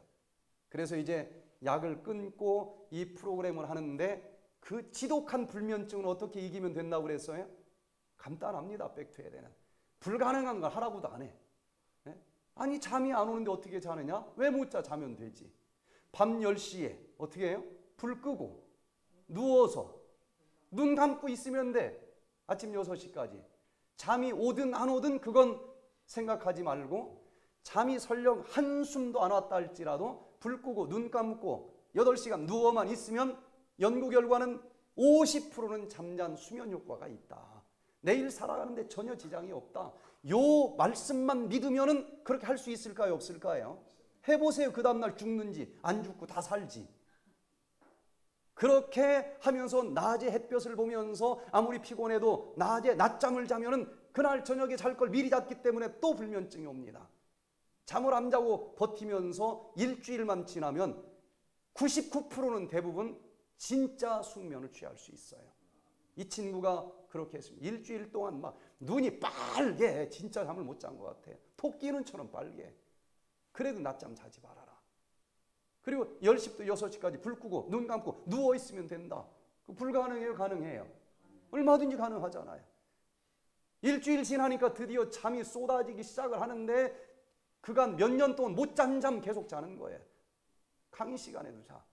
그래서 이제 약을 끊고 이 프로그램을 하는데 그 지독한 불면증을 어떻게 이기면 된다고 그랬어요? 간단합니다. 백투에 대는 불가능한 걸 하라고도 안 해. 네? 아니 잠이 안 오는데 어떻게 자느냐? 왜 못 자? 자면 되지. 밤 10시에 어떻게 해요? 불 끄고 누워서 눈 감고 있으면 돼. 아침 6시까지. 잠이 오든 안 오든 그건 생각하지 말고 잠이 설령 한숨도 안 왔다 할지라도 불 끄고 눈 감고 8시간 누워만 있으면 연구 결과는 50%는 잠잔 수면 효과가 있다. 내일 살아가는데 전혀 지장이 없다. 요 말씀만 믿으면은 그렇게 할 수 있을까요? 없을까요? 해보세요. 그 다음날 죽는지, 안 죽고 다 살지. 그렇게 하면서 낮에 햇볕을 보면서 아무리 피곤해도 낮에 낮잠을 자면은 그날 저녁에 잘 걸 미리 잤기 때문에 또 불면증이 옵니다. 잠을 안 자고 버티면서 일주일만 지나면 99%는 대부분 진짜 숙면을 취할 수 있어요. 이 친구가 그렇게 했습니다. 일주일 동안 막 눈이 빨개 진짜 잠을 못 잔 것 같아. 토끼 눈처럼 빨개. 그래도 낮잠 자지 말아라. 그리고 10시부터 6시까지 불 끄고 눈 감고 누워 있으면 된다. 불가능해요? 가능해요? 얼마든지 가능하잖아요. 일주일 지나니까 드디어 잠이 쏟아지기 시작을 하는데 그간 몇 년 동안 못 잔 잠 계속 자는 거예요. 강의 시간에도 자.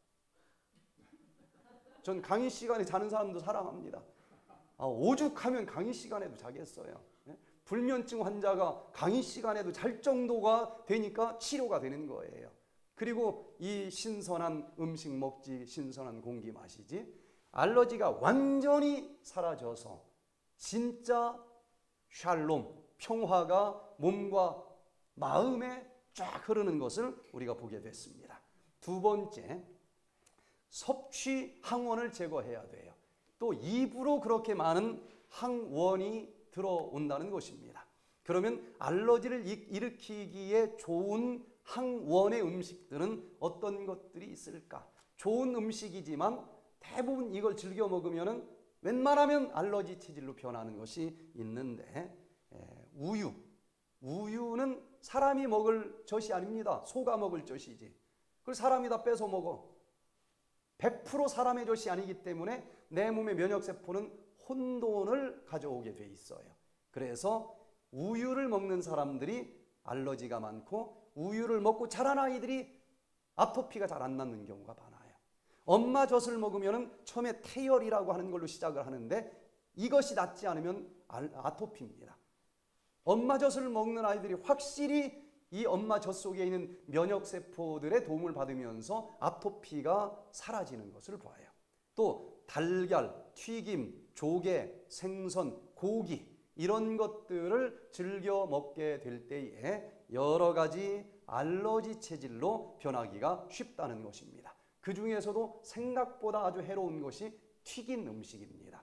전 강의 시간에 자는 사람도 사랑합니다. 아, 오죽하면 강의 시간에도 자겠어요. 예? 불면증 환자가 강의 시간에도 잘 정도가 되니까 치료가 되는 거예요. 그리고 이 신선한 음식 먹지, 신선한 공기 마시지, 알러지가 완전히 사라져서 진짜 샬롬, 평화가 몸과 마음에 쫙 흐르는 것을 우리가 보게 됐습니다. 두 번째, 섭취 항원을 제거해야 돼요. 또 입으로 그렇게 많은 항원이 들어온다는 것입니다. 그러면 알러지를 일으키기에 좋은 항원의 음식들은 어떤 것들이 있을까? 좋은 음식이지만 대부분 이걸 즐겨 먹으면은 웬만하면 알러지 체질로 변하는 것이 있는데 우유, 우유는 사람이 먹을 젖이 아닙니다. 소가 먹을 젖이지. 그걸 사람이 다 뺏어 먹어. 100% 사람의 젖이 아니기 때문에 내 몸의 면역세포는 혼돈을 가져오게 돼 있어요. 그래서 우유를 먹는 사람들이 알러지가 많고 우유를 먹고 자란 아이들이 아토피가 잘 안 낫는 경우가 많아요. 엄마 젖을 먹으면 처음에 태열이라고 하는 걸로 시작을 하는데 이것이 낫지 않으면 아토피입니다. 엄마 젖을 먹는 아이들이 확실히 이 엄마 젖 속에 있는 면역 세포들의 도움을 받으면서 아토피가 사라지는 것을 봐요. 또 달걀, 튀김, 조개, 생선, 고기 이런 것들을 즐겨 먹게 될 때에 여러 가지 알러지 체질로 변하기가 쉽다는 것입니다. 그 중에서도 생각보다 아주 해로운 것이 튀긴 음식입니다.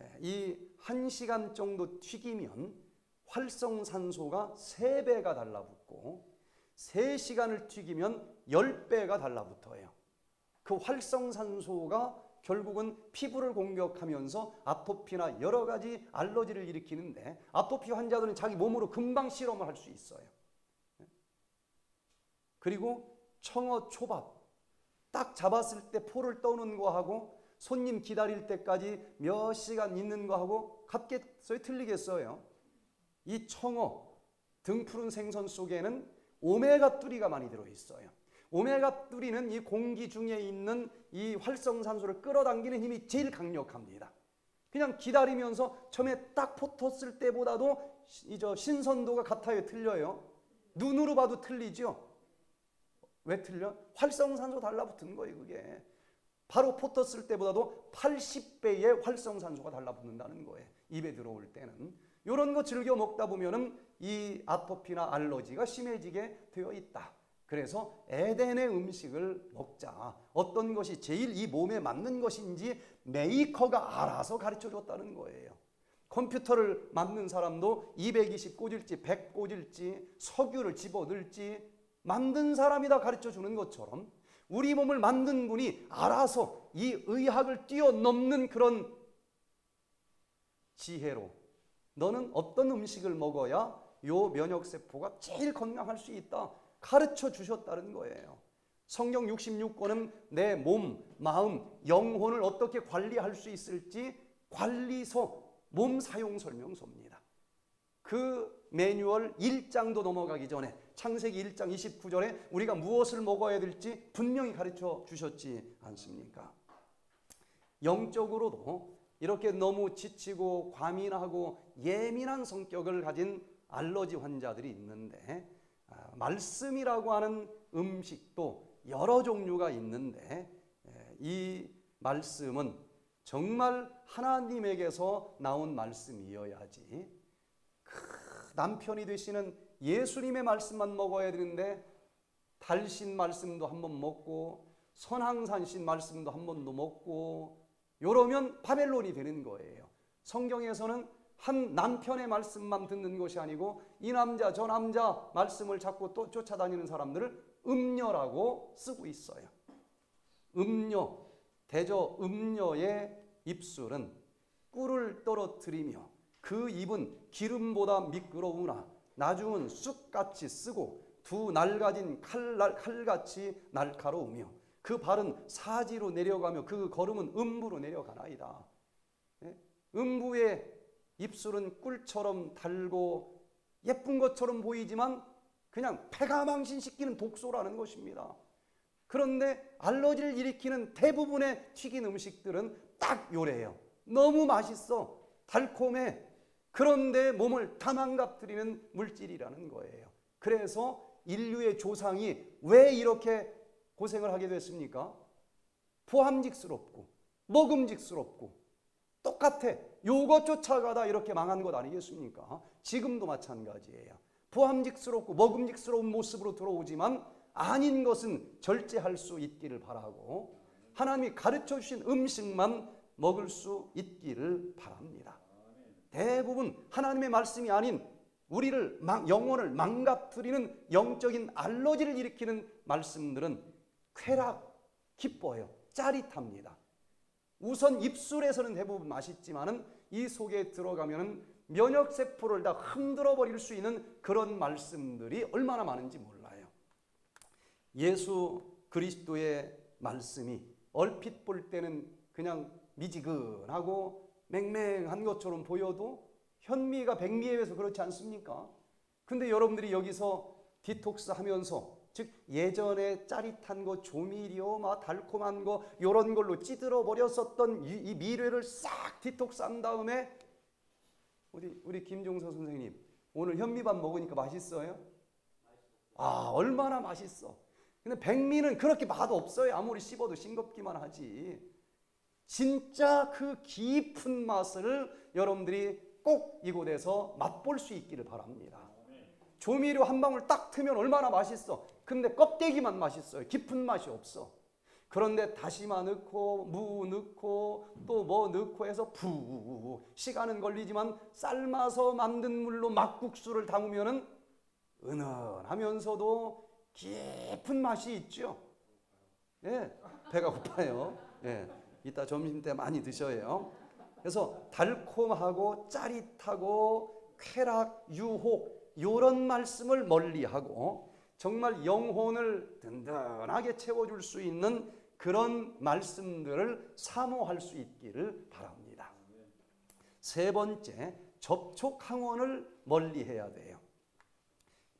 예, 이한 시간 정도 튀기면 활성산소가 3배가 달라붙고 3시간을 튀기면 10배가 달라붙어요. 그 활성산소가 결국은 피부를 공격하면서 아토피나 여러 가지 알러지를 일으키는데 아토피 환자들은 자기 몸으로 금방 실험을 할 수 있어요. 그리고 청어 초밥 딱 잡았을 때 포를 떠는 거하고 손님 기다릴 때까지 몇 시간 있는 거하고 같겠어요? 틀리겠어요? 이 청어, 등 푸른 생선 속에는 오메가3가 많이 들어있어요. 오메가3는 이 공기 중에 있는 이 활성산소를 끌어당기는 힘이 제일 강력합니다. 그냥 기다리면서 처음에 딱 붙었을 때보다도 이저 신선도가 같아요, 틀려요. 눈으로 봐도 틀리죠. 왜 틀려? 활성산소 달라붙은 거예요, 그게. 바로 붙었을 때보다도 80배의 활성산소가 달라붙는다는 거예요. 입에 들어올 때는. 이런 거 즐겨 먹다 보면 은 이 아토피나 알러지가 심해지게 되어 있다. 그래서 에덴의 음식을 먹자. 어떤 것이 제일 이 몸에 맞는 것인지 메이커가 알아서 가르쳐 줬다는 거예요. 컴퓨터를 만든 사람도 220 꽂을지 100 꽂을지 석유를 집어넣을지 만든 사람이 다 가르쳐 주는 것처럼 우리 몸을 만든 분이 알아서 이 의학을 뛰어넘는 그런 지혜로 너는 어떤 음식을 먹어야 요 면역세포가 제일 건강할 수 있다. 가르쳐 주셨다는 거예요. 성경 66권은 내 몸, 마음, 영혼을 어떻게 관리할 수 있을지 관리서, 몸 사용 설명서입니다. 그 매뉴얼 1장도 넘어가기 전에 창세기 1장 29절에 우리가 무엇을 먹어야 될지 분명히 가르쳐 주셨지 않습니까? 영적으로도 이렇게 너무 지치고 과민하고 예민한 성격을 가진 알러지 환자들이 있는데 아, 말씀이라고 하는 음식도 여러 종류가 있는데 이 말씀은 정말 하나님에게서 나온 말씀이어야지 남편이 되시는 예수님의 말씀만 먹어야 되는데 달신 말씀도 한 번 먹고 선항산신 말씀도 한 번도 먹고 이러면 바벨론이 되는 거예요. 성경에서는 한 남편의 말씀만 듣는 것이 아니고 이 남자 저 남자 말씀을 자꾸 또 쫓아다니는 사람들을 음녀라고 쓰고 있어요. 음녀 대저 음녀의 입술은 꿀을 떨어뜨리며 그 입은 기름보다 미끄러우나 나중은 쑥같이 쓰고 두 날가진 칼, 칼같이 날카로우며 그 발은 사지로 내려가며 그 걸음은 음부로 내려가나이다. 예? 음부의 입술은 꿀처럼 달고 예쁜 것처럼 보이지만 그냥 폐가망신 시키는 독소라는 것입니다. 그런데 알러지를 일으키는 대부분의 튀긴 음식들은 딱 요래요. 너무 맛있어. 달콤해. 그런데 몸을 다 망가뜨리는 물질이라는 거예요. 그래서 인류의 조상이 왜 이렇게 고생을 하게 됐습니까? 포함직스럽고 먹음직스럽고 똑같아. 요것 쫓아가다 이렇게 망한 것 아니겠습니까? 지금도 마찬가지예요. 포함직스럽고 먹음직스러운 모습으로 들어오지만 아닌 것은 절제할 수 있기를 바라고 하나님이 가르쳐 주신 음식만 먹을 수 있기를 바랍니다. 대부분 하나님의 말씀이 아닌 우리를 영혼을 망가뜨리는 영적인 알러지를 일으키는 말씀들은 쾌락, 기뻐요. 짜릿합니다. 우선 입술에서는 대부분 맛있지만은 이 속에 들어가면은 면역 세포를 다 흔들어 버릴 수 있는 그런 말씀들이 얼마나 많은지 몰라요. 예수 그리스도의 말씀이 얼핏 볼 때는 그냥 미지근하고 맹맹한 것처럼 보여도 현미가 백미에 비해서 그렇지 않습니까? 근데 여러분들이 여기서 디톡스 하면서 즉 예전에 짜릿한 거 조미료 막 달콤한 거 요런 걸로 찌들어 버렸었던 이, 이 미뢰를 싹 디톡스 한 다음에 우리 우리 김종서 선생님 오늘 현미밥 먹으니까 맛있어요? 아 얼마나 맛있어. 근데 백미는 그렇게 맛 없어요. 아무리 씹어도 싱겁기만 하지. 진짜 그 깊은 맛을 여러분들이 꼭 이곳에서 맛볼 수 있기를 바랍니다. 조미료 한 방울 딱 트면 얼마나 맛있어. 근데 껍데기만 맛있어요. 깊은 맛이 없어. 그런데 다시마 넣고 무 넣고 또 뭐 넣고 해서 부 시간은 걸리지만 삶아서 만든 물로 막국수를 담으면은 은은하면서도 깊은 맛이 있죠. 예, 배가 고파요. 예, 이따 점심 때 많이 드셔요. 그래서 달콤하고 짜릿하고 쾌락, 유혹 이런 말씀을 멀리하고 정말 영혼을 든든하게 채워줄 수 있는 그런 말씀들을 사모할 수 있기를 바랍니다. 세 번째, 접촉 항원을 멀리해야 돼요.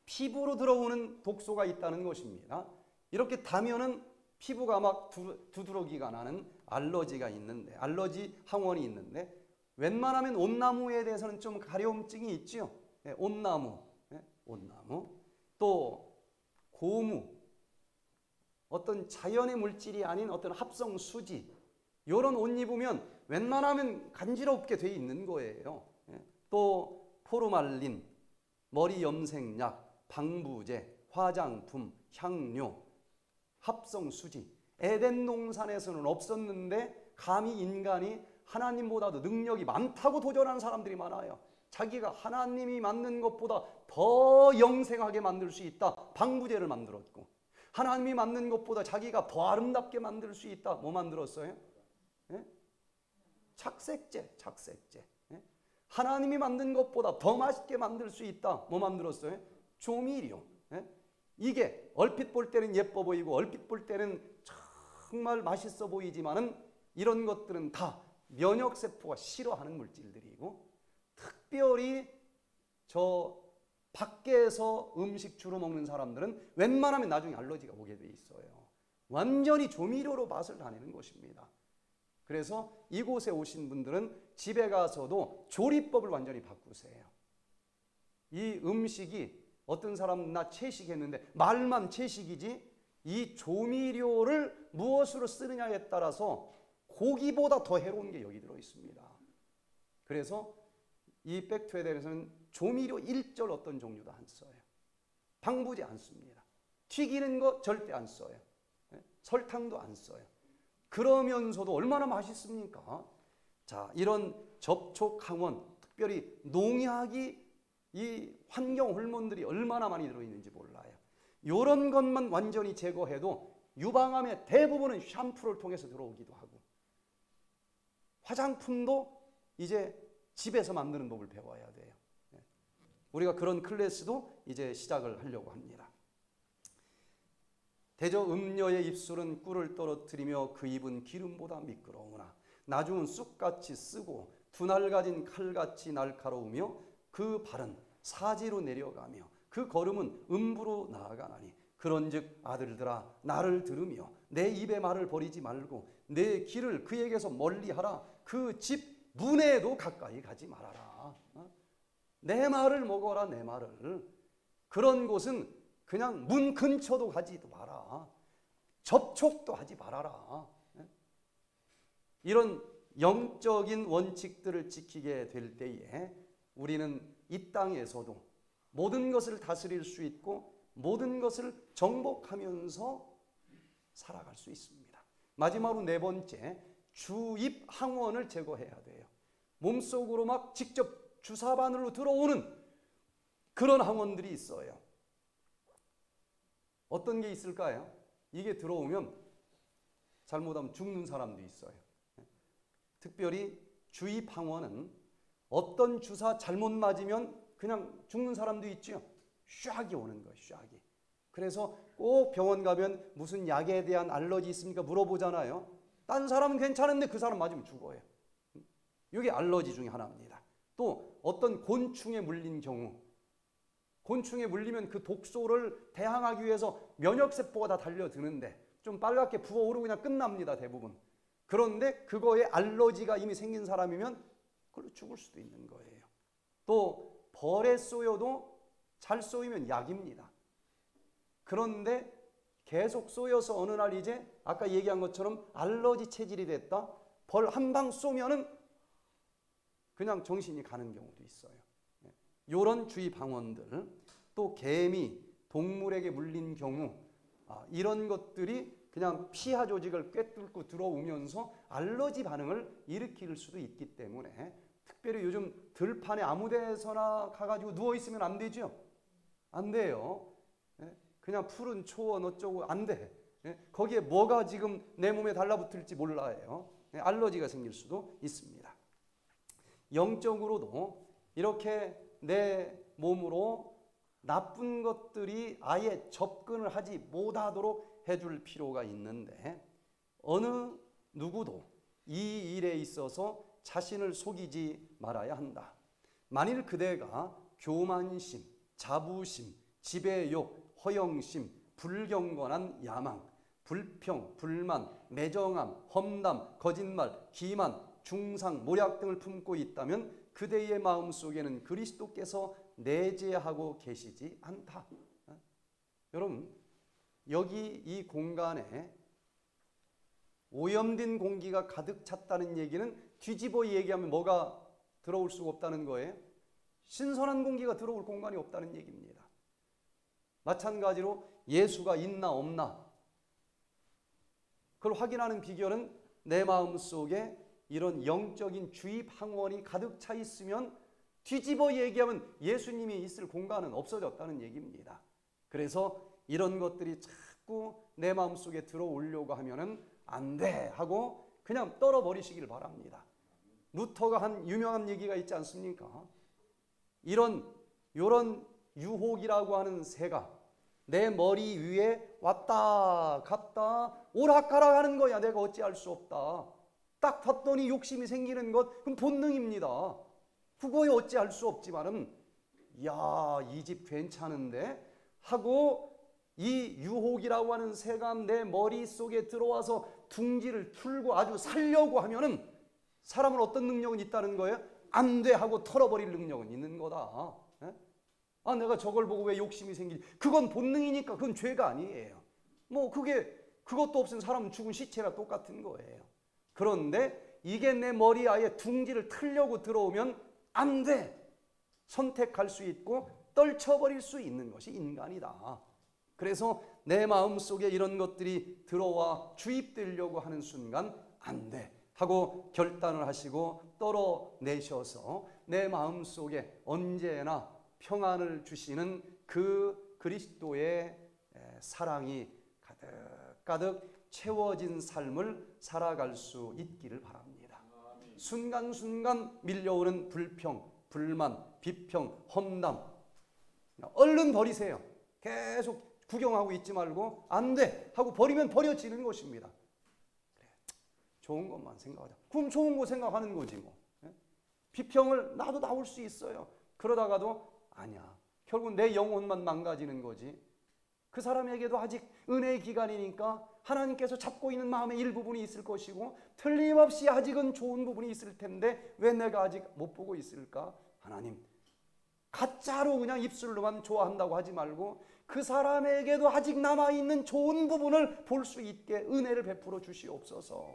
피부로 들어오는 독소가 있다는 것입니다. 이렇게 다면은 피부가 막 두드러기가 나는 알러지가 있는데, 알러지 항원이 있는데, 웬만하면 온나무에 대해서는 좀 가려움증이 있죠. 네, 온나무, 네, 온나무. 또 고무, 어떤 자연의 물질이 아닌 어떤 합성 수지, 이런 옷 입으면 웬만하면 간지럽게 돼 있는 거예요. 예. 또 포르말린, 머리 염색약, 방부제, 화장품, 향료, 합성 수지. 에덴 농산에서는 없었는데 감히 인간이 하나님보다도 능력이 많다고 도전하는 사람들이 많아요. 자기가 하나님이 만든 것보다 더 영생하게 만들 수 있다. 방부제를 만들었고 하나님이 만든 것보다 자기가 더 아름답게 만들 수 있다. 뭐 만들었어요? 예? 착색제, 착색제. 예? 하나님이 만든 것보다 더 맛있게 만들 수 있다. 뭐 만들었어요? 조미료. 예? 이게 얼핏 볼 때는 예뻐 보이고 얼핏 볼 때는 정말 맛있어 보이지만은 이런 것들은 다 면역 세포가 싫어하는 물질들이고 특별히 저 밖에서 음식 주로 먹는 사람들은 웬만하면 나중에 알러지가 오게 돼 있어요. 완전히 조미료로 맛을 다내는 것입니다. 그래서 이곳에 오신 분들은 집에 가서도 조리법을 완전히 바꾸세요. 이 음식이 어떤 사람은 나 채식했는데 말만 채식이지 이 조미료를 무엇으로 쓰느냐에 따라서 고기보다 더 해로운 게 여기 들어 있습니다. 그래서 이 백투에 대해서는 조미료 일절 어떤 종류도 안 써요. 방부제 안 씁니다. 튀기는 거 절대 안 써요. 예? 설탕도 안 써요. 그러면서도 얼마나 맛있습니까? 자, 이런 접촉 항원, 특별히 농약이 이 환경 호르몬들이 얼마나 많이 들어있는지 몰라요. 이런 것만 완전히 제거해도 유방암의 대부분은 샴푸를 통해서 들어오기도 하고 화장품도 이제 집에서 만드는 법을 배워야 돼요. 우리가 그런 클래스도 이제 시작을 하려고 합니다. 대저 음녀의 입술은 꿀을 떨어뜨리며 그 입은 기름보다 미끄러우나 나중은 쑥같이 쓰고 분할 가진 칼같이 날카로우며 그 발은 사지로 내려가며 그 걸음은 음부로 나아가나니 그런즉 아들들아 나를 들으며 내 입의 말을 버리지 말고 내 길을 그에게서 멀리하라 그 집 문에도 가까이 가지 말아라 어? 내 말을 먹어라 내 말을 그런 곳은 그냥 문 근처도 가지도 마라 접촉도 하지 말아라 예? 이런 영적인 원칙들을 지키게 될 때에 우리는 이 땅에서도 모든 것을 다스릴 수 있고 모든 것을 정복하면서 살아갈 수 있습니다. 마지막으로 네 번째, 주입 항원을 제거해야 돼요. 몸속으로 막 직접 주사 바늘로 들어오는 그런 항원들이 있어요. 어떤 게 있을까요? 이게 들어오면 잘못하면 죽는 사람도 있어요. 특별히 주입 항원은 어떤 주사 잘못 맞으면 그냥 죽는 사람도 있죠. 샥이 오는 거예요. 샥이. 그래서 꼭 병원 가면 무슨 약에 대한 알러지 있습니까? 물어보잖아요. 딴 사람은 괜찮은데 그 사람 맞으면 죽어요. 이게 알러지 중에 하나입니다. 또 어떤 곤충에 물린 경우 곤충에 물리면 그 독소를 대항하기 위해서 면역세포가 다 달려드는데 좀 빨갛게 부어오르고 그냥 끝납니다. 대부분. 그런데 그거에 알러지가 이미 생긴 사람이면 그걸로 죽을 수도 있는 거예요. 또 벌에 쏘여도 잘 쏘이면 약입니다. 그런데 계속 쏘여서 어느 날 이제 아까 얘기한 것처럼 알러지 체질이 됐다. 벌 한 방 쏘면은 그냥 정신이 가는 경우도 있어요. 이런 예. 주의 방언들 또 개미 동물에게 물린 경우 아, 이런 것들이 그냥 피하 조직을 꿰뚫고 들어오면서 알러지 반응을 일으킬 수도 있기 때문에 특별히 요즘 들판에 아무 데서나 가가지고 누워있으면 안 되죠? 안 돼요. 예? 그냥 푸른 초원 어쩌고 안 돼. 예? 거기에 뭐가 지금 내 몸에 달라붙을지 몰라요. 예? 알러지가 생길 수도 있습니다. 영적으로도 이렇게 내 몸으로 나쁜 것들이 아예 접근을 하지 못하도록 해줄 필요가 있는데 어느 누구도 이 일에 있어서 자신을 속이지 말아야 한다. 만일 그대가 교만심, 자부심, 지배욕, 허영심, 불경건한 야망, 불평, 불만, 매정함, 험담, 거짓말, 기만, 중상, 모략 등을 품고 있다면 그대의 마음 속에는 그리스도께서 내재하고 계시지 않다. 어? 여러분 여기 이 공간에 오염된 공기가 가득 찼다는 얘기는 뒤집어 얘기하면 뭐가 들어올 수가 없다는 거예요. 신선한 공기가 들어올 공간이 없다는 얘기입니다. 마찬가지로 예수가 있나 없나 그걸 확인하는 비결은 내 마음 속에 이런 영적인 주입 항원이 가득 차 있으면 뒤집어 얘기하면 예수님이 있을 공간은 없어졌다는 얘기입니다. 그래서 이런 것들이 자꾸 내 마음속에 들어오려고 하면은 안 돼 하고 그냥 떨어버리시길 바랍니다. 루터가 한 유명한 얘기가 있지 않습니까? 이런 요런 유혹이라고 하는 새가 내 머리 위에 왔다 갔다 오락가락 하는 거야. 내가 어찌할 수 없다. 딱 봤더니 욕심이 생기는 것 그럼 본능입니다. 그거에 어찌할 수 없지만은 야, 이 집 괜찮은데 하고 이 유혹이라고 하는 새가 내 머릿속에 들어와서 둥지를 풀고 아주 살려고 하면은 사람은 어떤 능력은 있다는 거예요? 안 돼 하고 털어버릴 능력은 있는 거다. 예? 아, 내가 저걸 보고 왜 욕심이 생기지? 그건 본능이니까 그건 죄가 아니에요. 뭐 그게 그것도 없으면 사람은 죽은 시체나 똑같은 거예요. 그런데 이게 내 머리 아예 둥지를 틀려고 들어오면 안 돼. 선택할 수 있고 떨쳐버릴 수 있는 것이 인간이다. 그래서 내 마음 속에 이런 것들이 들어와 주입되려고 하는 순간 안 돼. 하고 결단을 하시고 떨어내셔서 내 마음 속에 언제나 평안을 주시는 그 그리스도의 사랑이 가득 가득 채워진 삶을 살아갈 수 있기를 바랍니다. 순간순간 밀려오는 불평, 불만, 비평, 험담 얼른 버리세요. 계속 구경하고 있지 말고 안 돼 하고 버리면 버려지는 것입니다. 좋은 것만 생각하자. 그럼 좋은 거 생각하는 거지 뭐. 예? 비평을 나도 나올 수 있어요. 그러다가도 아니야. 결국 내 영혼만 망가지는 거지. 그 사람에게도 아직 은혜의 기간이니까 하나님께서 잡고 있는 마음의 일부분이 있을 것이고 틀림없이 아직은 좋은 부분이 있을 텐데 왜 내가 아직 못 보고 있을까? 하나님 가짜로 그냥 입술로만 좋아한다고 하지 말고 그 사람에게도 아직 남아있는 좋은 부분을 볼 수 있게 은혜를 베풀어 주시옵소서.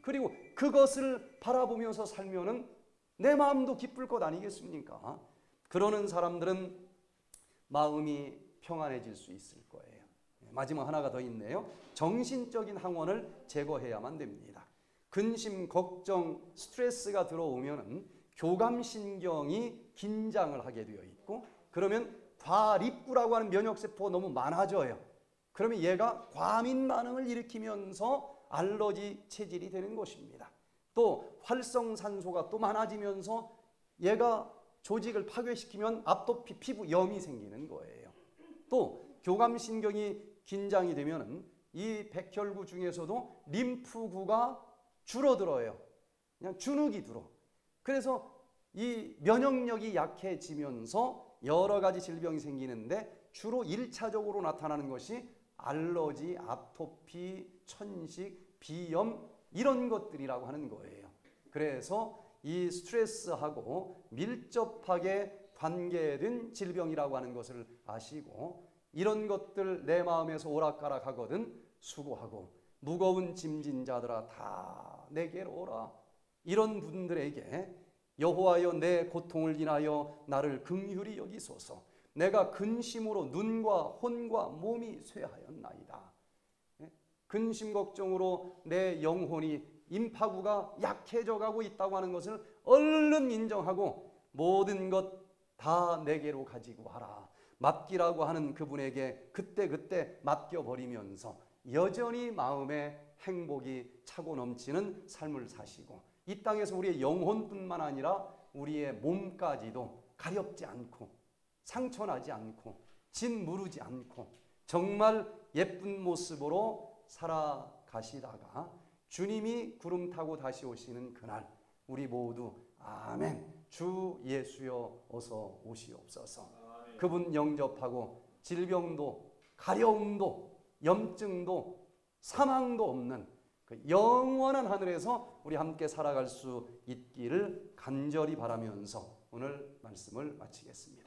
그리고 그것을 바라보면서 살면은 내 마음도 기쁠 것 아니겠습니까? 그러는 사람들은 마음이 평안해질 수 있을 거예요. 마지막 하나가 더 있네요. 정신적인 항원을 제거해야만 됩니다. 근심, 걱정, 스트레스가 들어오면은 교감신경이 긴장을 하게 되어 있고 그러면 과립구라고 하는 면역세포가 너무 많아져요. 그러면 얘가 과민 반응을 일으키면서 알러지 체질이 되는 것입니다. 또 활성산소가 또 많아지면서 얘가 조직을 파괴시키면 아토피 피부 염이 생기는 거예요. 또 교감신경이 긴장이 되면은 이 백혈구 중에서도 림프구가 줄어들어요. 그냥 주눅이 들어. 그래서 이 면역력이 약해지면서 여러 가지 질병이 생기는데 주로 1차적으로 나타나는 것이 알러지, 아토피, 천식, 비염 이런 것들이라고 하는 거예요. 그래서 이 스트레스하고 밀접하게 관계된 질병이라고 하는 것을 아시고 이런 것들 내 마음에서 오락가락 하거든 수고하고 무거운 짐진 자들아 다 내게로 오라 이런 분들에게 여호와여 내 고통을 인하여 나를 긍휼히 여기소서 내가 근심으로 눈과 혼과 몸이 쇠하였나이다 예? 근심 걱정으로 내 영혼이 임파구가 약해져 가고 있다고 하는 것을 얼른 인정하고 모든 것 다 내게로 가지고 와라. 맡기라고 하는 그분에게 그때그때 맡겨버리면서 여전히 마음에 행복이 차고 넘치는 삶을 사시고 이 땅에서 우리의 영혼뿐만 아니라 우리의 몸까지도 가렵지 않고 상처나지 않고 짓무르지 않고 정말 예쁜 모습으로 살아가시다가 주님이 구름 타고 다시 오시는 그날 우리 모두 아멘. 주 예수여 어서 오시옵소서 그분 영접하고 질병도 가려움도 염증도 사망도 없는 그 영원한 하늘에서 우리 함께 살아갈 수 있기를 간절히 바라면서 오늘 말씀을 마치겠습니다.